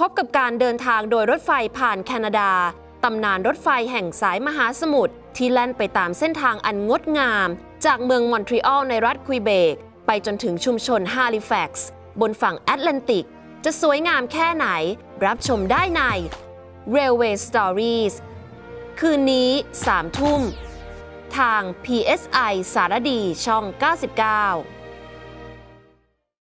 พบกับการเดินทางโดยรถไฟผ่านแคนาดา ตำนานรถไฟแห่งสายมหาสมุทรที่แล่นไปตามเส้นทางอันงดงาม จากเมืองมอนทรีออลในรัฐควีเบก ไปจนถึงชุมชนฮาลิแฟกซ์บนฝั่งแอตแลนติก จะสวยงามแค่ไหน รับชมได้ใน Railway Stories คืนนี้ 3 ทุ่ม ทาง PSI สารดีช่อง 99